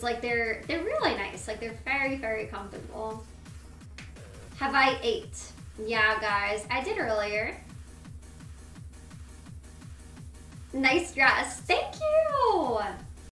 because like they're they're really nice. Like they're very very comfortable. Have I ate? Yeah, guys, I did earlier. Nice dress. Thank.